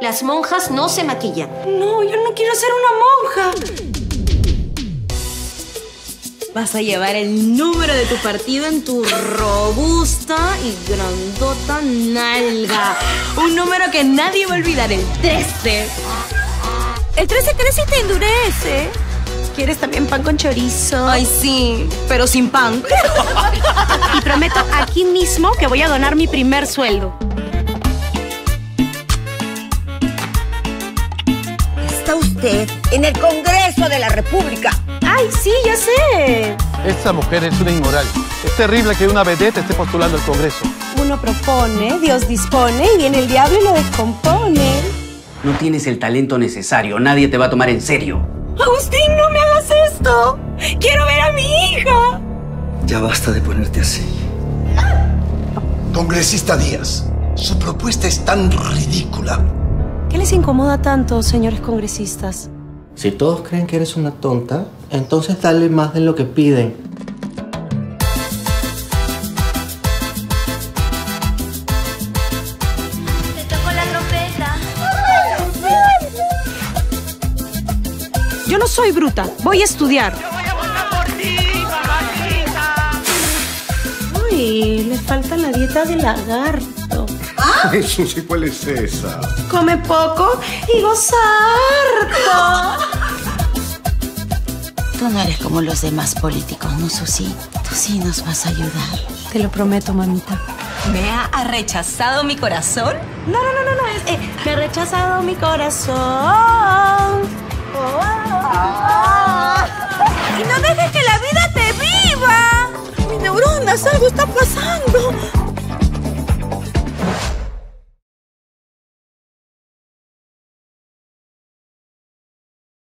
Las monjas no se maquillan. No, yo no quiero ser una monja. Vas a llevar el número de tu partido en tu robusta y grandota nalga. Un número que nadie va a olvidar, el 13. El 13 crece y te endurece. ¿Quieres también pan con chorizo? Ay, sí, pero sin pan. aquí mismo que voy a donar mi primer sueldo. Está usted en el Congreso de la República. Ay, sí, ya sé. Esta mujer es una inmoral. Es terrible que una vedette esté postulando al Congreso. Uno propone, Dios dispone y viene el diablo y lo descompone. No tienes el talento necesario. Nadie te va a tomar en serio. Agustín, no me hagas esto. Quiero ver a mi hija. Ya basta de ponerte así. Congresista Díaz, su propuesta es tan ridícula. ¿Qué les incomoda tanto, señores congresistas? Si todos creen que eres una tonta, entonces dale más de lo que piden. Te toco la trompeta. Yo no soy bruta, voy a estudiar. Le falta la dieta de lagarto. Eso sí, ¿cuál es esa? Come poco y goza harto. Tú no eres como los demás políticos, ¿no, Susi? Tú sí nos vas a ayudar. Te lo prometo, mamita. ¿Me ha rechazado mi corazón? No, no, no, no, no. Es, eh, me ha rechazado mi corazón. Neuronas! ¡Algo está pasando!